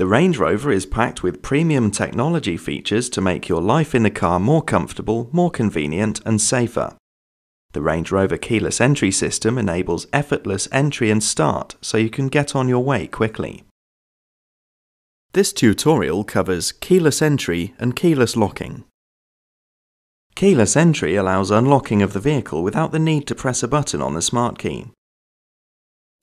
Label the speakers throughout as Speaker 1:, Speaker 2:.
Speaker 1: The Range Rover is packed with premium technology features to make your life in the car more comfortable, more convenient, and safer. The Range Rover keyless entry system enables effortless entry and start so you can get on your way quickly. This tutorial covers keyless entry and keyless locking. Keyless entry allows unlocking of the vehicle without the need to press a button on the smart key.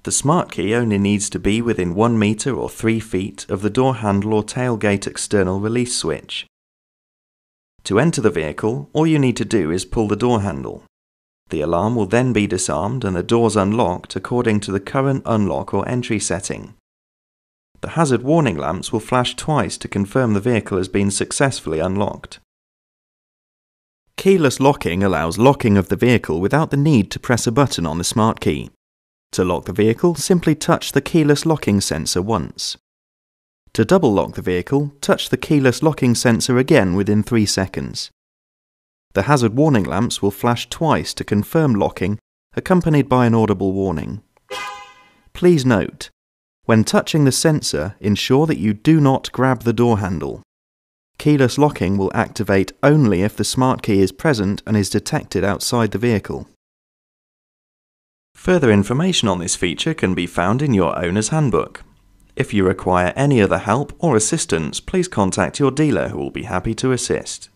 Speaker 1: The smart key only needs to be within 1 meter or 3 feet of the door handle or tailgate external release switch. To enter the vehicle, all you need to do is pull the door handle. The alarm will then be disarmed and the doors unlocked according to the current unlock or entry setting. The hazard warning lamps will flash twice to confirm the vehicle has been successfully unlocked. Keyless locking allows locking of the vehicle without the need to press a button on the smart key. To lock the vehicle, simply touch the keyless locking sensor once. To double lock the vehicle, touch the keyless locking sensor again within 3 seconds. The hazard warning lamps will flash twice to confirm locking, accompanied by an audible warning. Please note, when touching the sensor, ensure that you do not grab the door handle. Keyless locking will activate only if the smart key is present and is detected outside the vehicle. Further information on this feature can be found in your owner's handbook. If you require any other help or assistance, please contact your dealer who will be happy to assist.